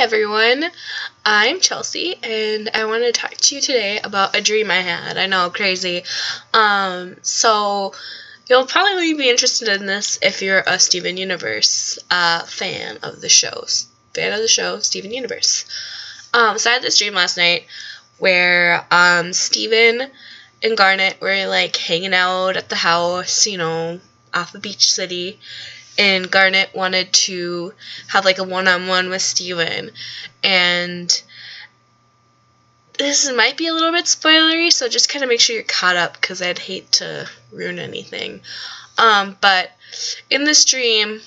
everyone, I'm Chelsea, and I want to talk to you today about a dream I had. I know, crazy. Um, so you'll probably be interested in this if you're a Steven Universe uh, fan of the show. Fan of the show, Steven Universe. Um, so I had this dream last night where um, Steven and Garnet were like hanging out at the house, you know, off of Beach City, and Garnet wanted to have like a one-on-one with Steven. And this might be a little bit spoilery so just kind of make sure you're caught up because I'd hate to ruin anything. Um, but in this dream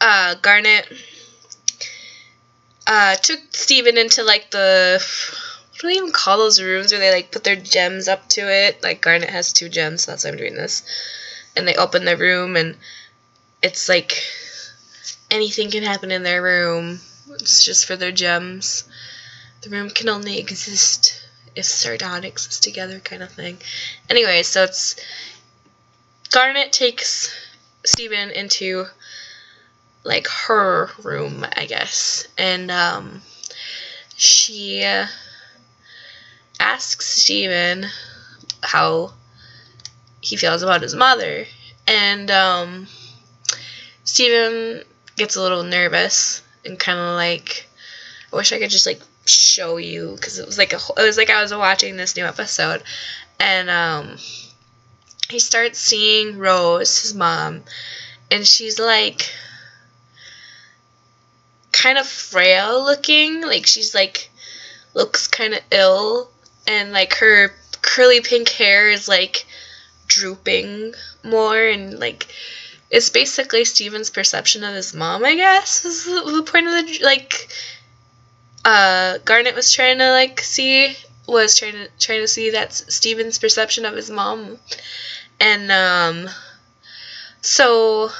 uh, Garnet uh, took Steven into like the what do they even call those rooms where they like put their gems up to it? Like Garnet has two gems so that's why I'm doing this. And they open the room and it's like anything can happen in their room. It's just for their gems. The room can only exist if sardonyx is together, kind of thing. Anyway, so it's Garnet takes Steven into like her room, I guess, and um, she uh, asks Steven how he feels about his mother, and um, Steven gets a little nervous and kind of like, I wish I could just like show you because it was like a it was like I was watching this new episode, and um, he starts seeing Rose, his mom, and she's like kind of frail looking, like she's like looks kind of ill, and like her curly pink hair is like drooping more and like it's basically Steven's perception of his mom, I guess, is the point of the like. Uh, Garnet was trying to like see was trying to trying to see that Steven's perception of his mom, and um, so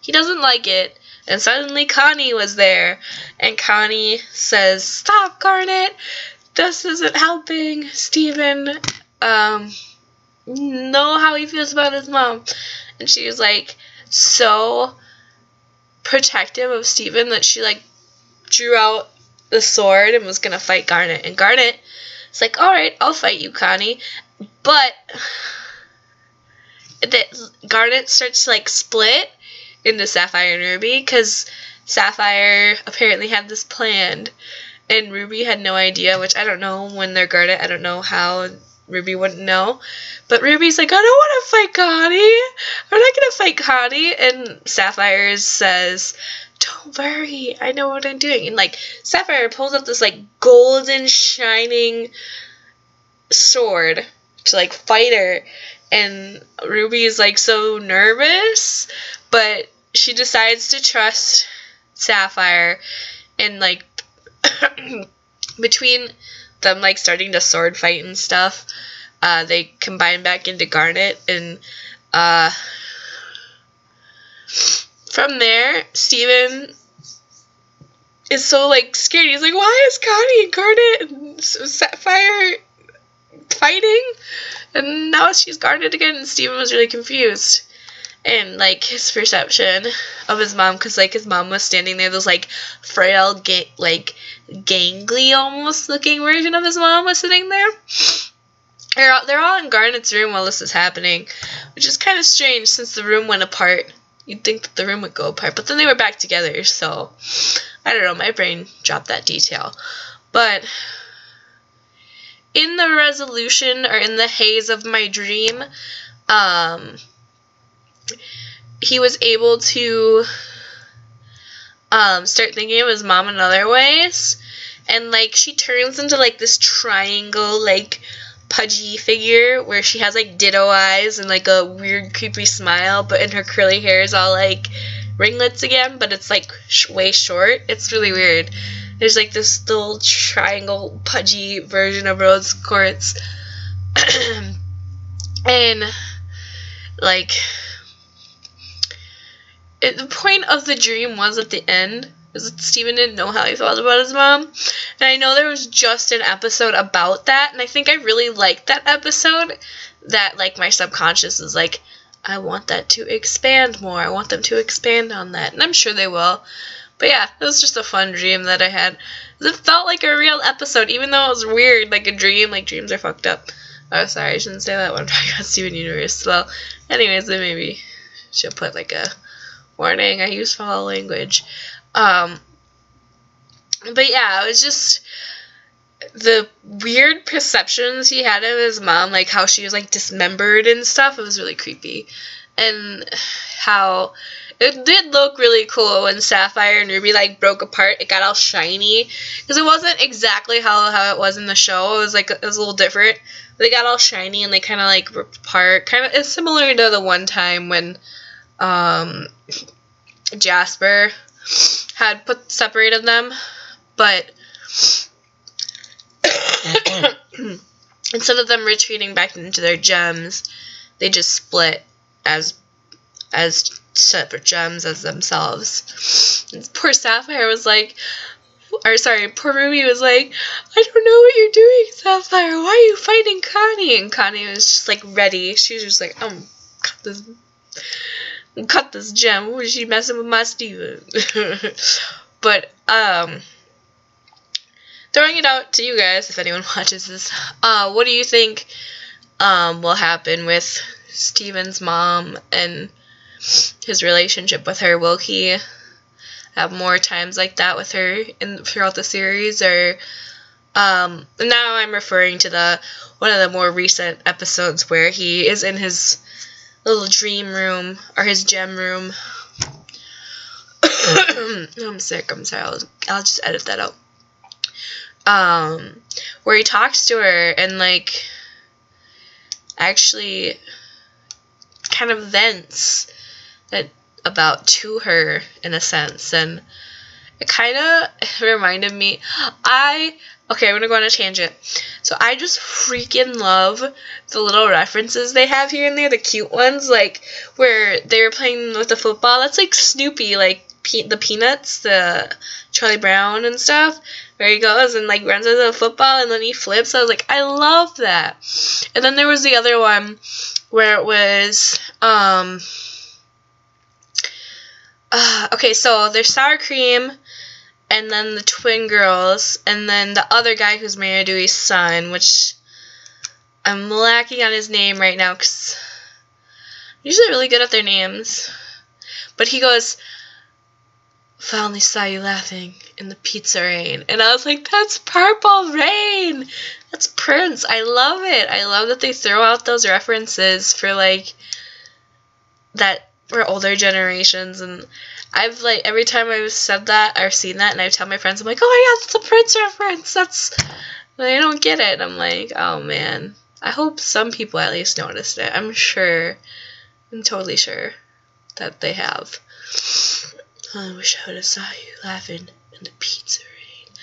he doesn't like it. And suddenly Connie was there, and Connie says, "Stop, Garnet! This isn't helping Steven um, know how he feels about his mom." And she was like so protective of Steven that she like drew out the sword and was gonna fight Garnet. And Garnet is like, Alright, I'll fight you, Connie. But that Garnet starts to like split into Sapphire and Ruby because Sapphire apparently had this planned and Ruby had no idea, which I don't know when they're Garnet, I don't know how Ruby wouldn't know. But Ruby's like, I don't want to fight Connie. I'm not going to fight Connie. And Sapphire says, Don't worry. I know what I'm doing. And like, Sapphire pulls up this like golden shining sword to like fight her. And Ruby's like so nervous. But she decides to trust Sapphire. And like, between them like starting to sword fight and stuff, uh, they combine back into Garnet and uh, from there, Steven is so like scared. He's like, "Why is Connie and Garnet and Sapphire fighting?" And now she's Garnet again. And Steven was really confused and like his perception of his mom because like his mom was standing there those like frail ga- like gangly almost looking version of his mom was sitting there. They're all, they're all in garnet's room while this is happening which is kind of strange since the room went apart. You'd think that the room would go apart but then they were back together so i don't know my brain dropped that detail. But in the resolution or in the haze of my dream um he was able to um, start thinking of his mom in other ways. And like she turns into like this triangle, like pudgy figure where she has like ditto eyes and like a weird creepy smile, but in her curly hair is all like ringlets again, but it's like sh- way short. It's really weird. There's like this little triangle pudgy version of Rose Quartz. and like it, the point of the dream was at the end is that Steven didn't know how he felt about his mom. And I know there was just an episode about that, and I think I really liked that episode. That like my subconscious is like, I want that to expand more. I want them to expand on that, and I'm sure they will. But yeah, it was just a fun dream that I had. It felt like a real episode, even though it was weird, like a dream. Like dreams are fucked up. Oh, sorry, I shouldn't say that when I'm talking about Steven Universe. Well, anyways, then maybe should put like a warning. I use foul language. Um, but yeah, it was just the weird perceptions he had of his mom, like how she was like dismembered and stuff. It was really creepy, and how it did look really cool when Sapphire and Ruby like broke apart. It got all shiny because it wasn't exactly how how it was in the show. It was like it was a little different. They got all shiny and they kind of like ripped apart. Kind of it's similar to the one time when um, Jasper had put separated them, but instead of them retreating back into their gems, they just split as as separate gems as themselves. And poor Sapphire was like, or sorry, poor Ruby was like, I don't know what you're doing, Sapphire. Why are you fighting Connie? And Connie was just like ready. She was just like, um, cut this, cut this gem. Was she messing with my Steven? but um, throwing it out to you guys, if anyone watches this, uh, what do you think um, will happen with Steven's mom and his relationship with her? Will he have more times like that with her in throughout the series, or um, now I'm referring to the one of the more recent episodes where he is in his little dream room or his gem room. I'm sick. I'm sorry. I'll, I'll just edit that out um, where he talks to her and like actually kind of vents that about to her in a sense and it kind of reminded me i okay i'm gonna go on a tangent so i just freaking love the little references they have here and there the cute ones like where they were playing with the football that's like snoopy like pe- the peanuts the charlie brown and stuff where he goes and like runs into the football and then he flips. I was like, I love that. And then there was the other one where it was um uh, okay, so there's sour cream and then the twin girls and then the other guy who's his son, which I'm lacking on his name right now because I'm usually really good at their names. But he goes, finally saw you laughing in the pizza rain. And I was like, that's Purple Rain! That's Prince. I love it. I love that they throw out those references for like that for older generations and I've like every time I've said that or seen that and I tell my friends I'm like, Oh yeah, that's a Prince reference. That's they don't get it. I'm like, oh man. I hope some people at least noticed it. I'm sure I'm totally sure that they have. I wish I would have saw you laughing in the pizza rain.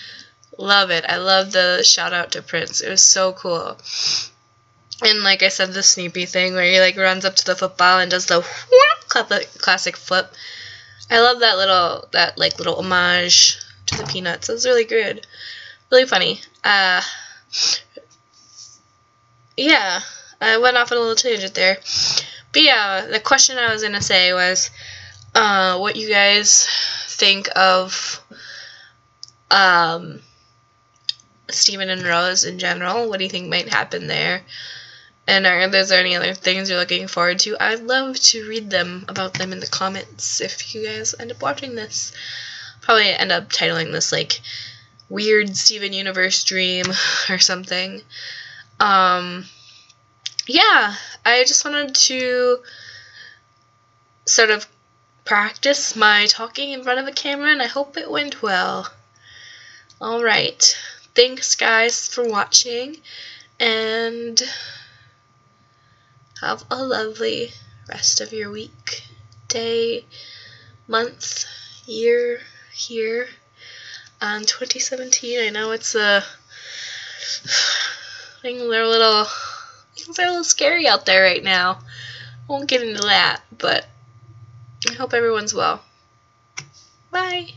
Love it. I love the shout out to Prince. It was so cool. And like I said, the Snoopy thing where he like runs up to the football and does the classic flip. I love that little that like little homage to the Peanuts. It was really good, really funny. Uh, yeah, I went off on a little tangent there. But yeah, the question I was gonna say was, uh, what you guys think of um, Steven and Rose in general. What do you think might happen there? And are there any other things you're looking forward to? I'd love to read them about them in the comments if you guys end up watching this. Probably end up titling this like weird Steven Universe dream or something. Um, yeah, I just wanted to sort of practice my talking in front of a camera, and I hope it went well. Alright, thanks guys for watching, and have a lovely rest of your week, day, month, year here on 2017. I know it's a uh, things are a little things are a little scary out there right now. Won't get into that, but I hope everyone's well. Bye.